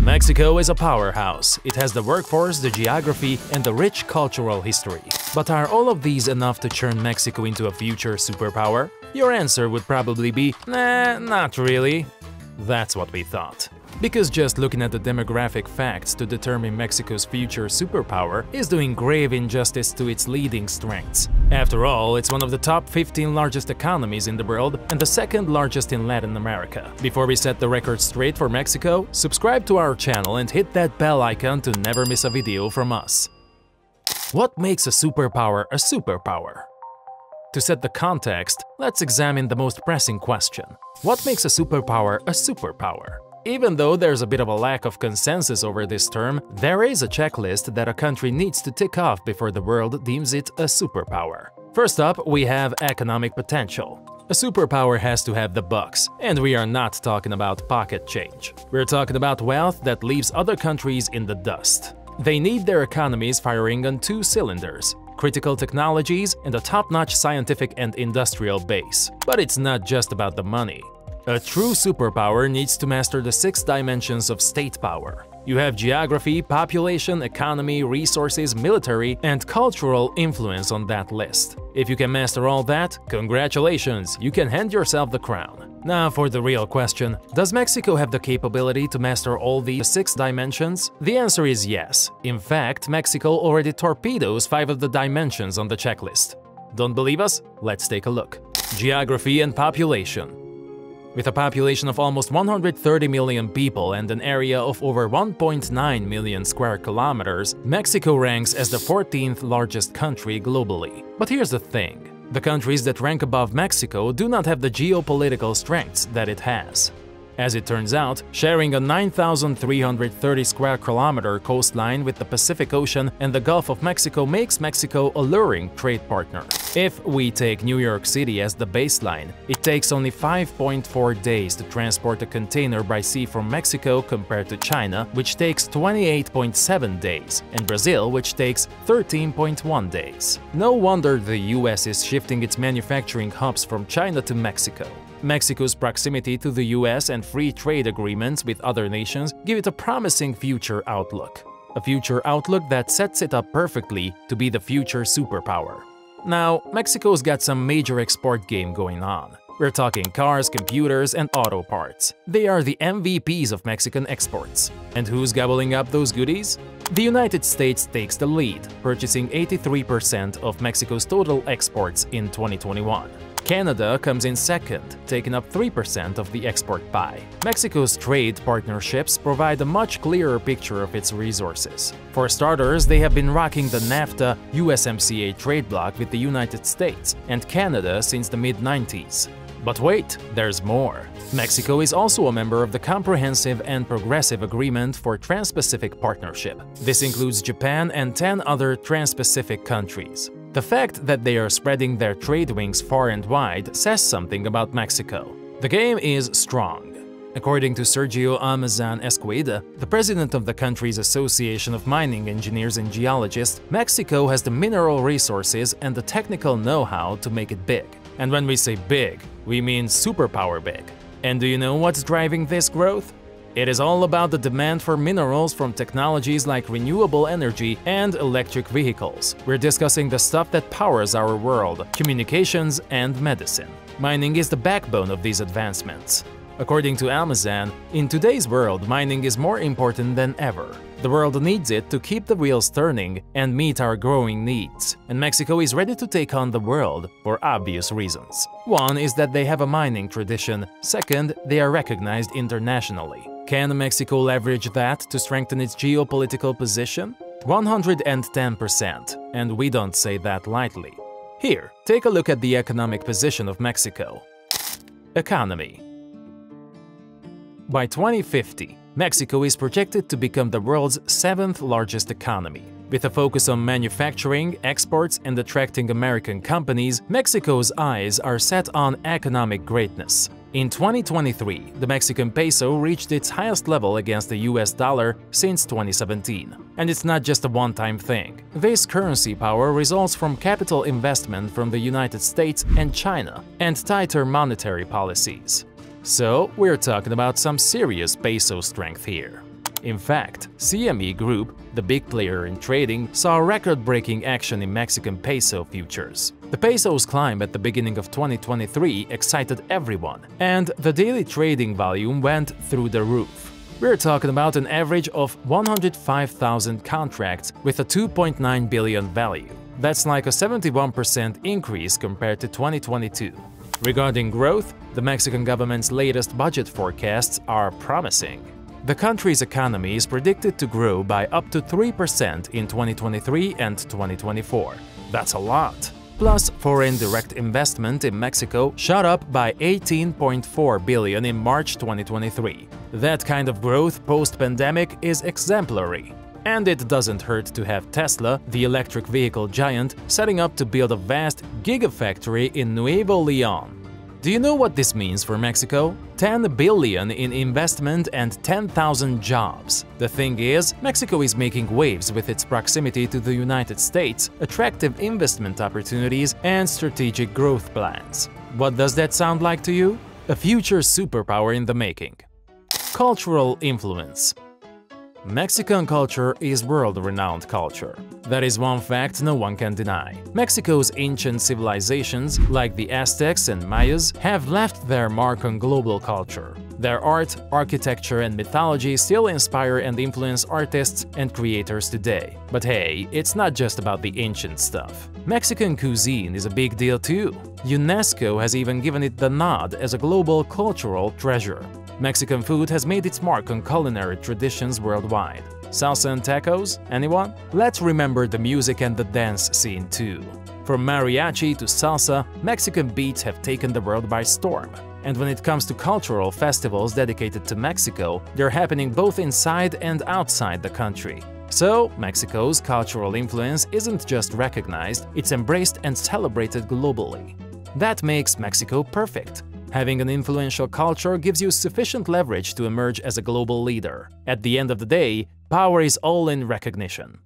Mexico is a powerhouse. It has the workforce, the geography, and the rich cultural history. But are all of these enough to turn Mexico into a future superpower? Your answer would probably be, nah, not really. That's what we thought. Because just looking at the demographic facts to determine Mexico's future superpower is doing grave injustice to its leading strengths. After all, it's one of the top 15 largest economies in the world and the second largest in Latin America. Before we set the record straight for Mexico, subscribe to our channel and hit that bell icon to never miss a video from us. What makes a superpower a superpower? To set the context, let's examine the most pressing question. What makes a superpower a superpower? Even though there's a bit of a lack of consensus over this term, there is a checklist that a country needs to tick off before the world deems it a superpower. First up, we have economic potential. A superpower has to have the bucks, and we are not talking about pocket change. We're talking about wealth that leaves other countries in the dust. They need their economies firing on two cylinders, critical technologies and a top-notch scientific and industrial base. But it's not just about the money. A true superpower needs to master the six dimensions of state power. You have geography, population, economy, resources, military, and cultural influence on that list. If you can master all that, congratulations, you can hand yourself the crown. Now for the real question, does Mexico have the capability to master all these six dimensions? The answer is yes. In fact, Mexico already torpedoes five of the dimensions on the checklist. Don't believe us? Let's take a look. Geography and population. With a population of almost 130 million people and an area of over 1.9 million square kilometers, Mexico ranks as the 14th largest country globally. But here's the thing. The countries that rank above Mexico do not have the geopolitical strengths that it has. As it turns out, sharing a 9,330 square kilometer coastline with the Pacific Ocean and the Gulf of Mexico makes Mexico a luring trade partner. If we take New York City as the baseline, it takes only 5.4 days to transport a container by sea from Mexico compared to China, which takes 28.7 days, and Brazil, which takes 13.1 days. No wonder the US is shifting its manufacturing hubs from China to Mexico. Mexico's proximity to the US and free trade agreements with other nations give it a promising future outlook. A future outlook that sets it up perfectly to be the future superpower. Now, Mexico's got some major export game going on. We're talking cars, computers, and auto parts. They are the MVPs of Mexican exports. And who's gobbling up those goodies? The United States takes the lead, purchasing 83% of Mexico's total exports in 2021. Canada comes in second, taking up 3% of the export pie. Mexico's trade partnerships provide a much clearer picture of its resources. For starters, they have been rocking the NAFTA USMCA trade bloc with the United States and Canada since the mid-90s. But wait, there's more. Mexico is also a member of the Comprehensive and Progressive Agreement for Trans-Pacific Partnership. This includes Japan and 10 other trans-Pacific countries. The fact that they are spreading their trade wings far and wide says something about Mexico. The game is strong. According to Sergio Almazan Esqueda, the president of the country's Association of Mining Engineers and Geologists, Mexico has the mineral resources and the technical know-how to make it big. And when we say big, we mean superpower big. And do you know what's driving this growth? It is all about the demand for minerals from technologies like renewable energy and electric vehicles. We're discussing the stuff that powers our world, communications and medicine. Mining is the backbone of these advancements. According to Almazan, in today's world, mining is more important than ever. The world needs it to keep the wheels turning and meet our growing needs, and Mexico is ready to take on the world for obvious reasons. One is that they have a mining tradition, second, they are recognized internationally. Can Mexico leverage that to strengthen its geopolitical position? 110%, and we don't say that lightly. Here, take a look at the economic position of Mexico. Economy By 2050, Mexico is projected to become the world's seventh largest economy. With a focus on manufacturing, exports, and attracting American companies, Mexico's eyes are set on economic greatness. In 2023, the Mexican peso reached its highest level against the US dollar since 2017. And it's not just a one-time thing. This currency power results from capital investment from the United States and China, and tighter monetary policies. So, we're talking about some serious peso strength here. In fact, CME Group, the big player in trading, saw record-breaking action in Mexican peso futures. The peso's climb at the beginning of 2023 excited everyone, and the daily trading volume went through the roof. We're talking about an average of 105,000 contracts with a 2.9 billion value. That's like a 71% increase compared to 2022. Regarding growth, the Mexican government's latest budget forecasts are promising. The country's economy is predicted to grow by up to 3% in 2023 and 2024. That's a lot. Plus, foreign direct investment in Mexico shot up by 18.4 billion in March 2023. That kind of growth post-pandemic is exemplary. And it doesn't hurt to have Tesla, the electric vehicle giant, setting up to build a vast gigafactory in Nuevo Leon. Do you know what this means for Mexico? 10 billion in investment and 10,000 jobs. The thing is, Mexico is making waves with its proximity to the United States, attractive investment opportunities, and strategic growth plans. What does that sound like to you? A future superpower in the making. Cultural influence Mexican culture is world-renowned culture. That is one fact no one can deny. Mexico's ancient civilizations, like the Aztecs and Mayas, have left their mark on global culture. Their art, architecture, and mythology still inspire and influence artists and creators today. But hey, it's not just about the ancient stuff. Mexican cuisine is a big deal too. UNESCO has even given it the nod as a global cultural treasure. Mexican food has made its mark on culinary traditions worldwide. Salsa and tacos? Anyone? Let's remember the music and the dance scene too. From mariachi to salsa, Mexican beats have taken the world by storm. And when it comes to cultural festivals dedicated to Mexico, they're happening both inside and outside the country. So, Mexico's cultural influence isn't just recognized, it's embraced and celebrated globally. That makes Mexico perfect. Having an influential culture gives you sufficient leverage to emerge as a global leader. At the end of the day, power is all in recognition.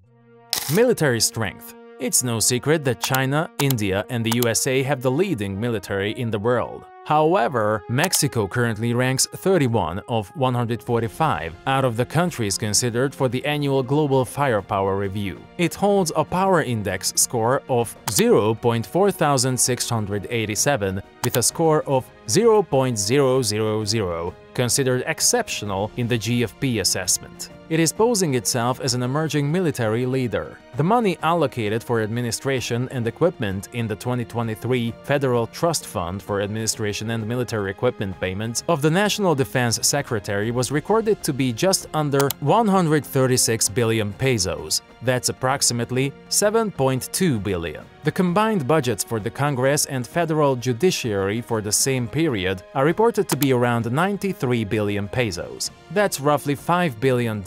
Military strength It's no secret that China, India and the USA have the leading military in the world. However, Mexico currently ranks 31 of 145 out of the countries considered for the annual Global Firepower Review. It holds a power index score of 0.4687 with a score of 0.000, considered exceptional in the GFP assessment. It is posing itself as an emerging military leader. The money allocated for administration and equipment in the 2023 Federal Trust Fund for Administration and Military Equipment Payments of the National Defense Secretary was recorded to be just under 136 billion pesos. That's approximately 7.2 billion. The combined budgets for the Congress and federal judiciary for the same period are reported to be around 93 billion pesos. That's roughly $5 billion.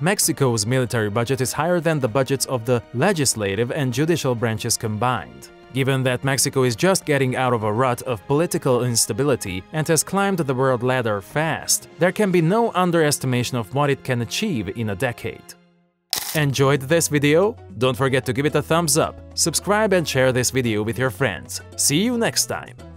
Mexico's military budget is higher than the budgets of the legislative and judicial branches combined. Given that Mexico is just getting out of a rut of political instability and has climbed the world ladder fast, there can be no underestimation of what it can achieve in a decade. Enjoyed this video? Don't forget to give it a thumbs up, subscribe and share this video with your friends. See you next time!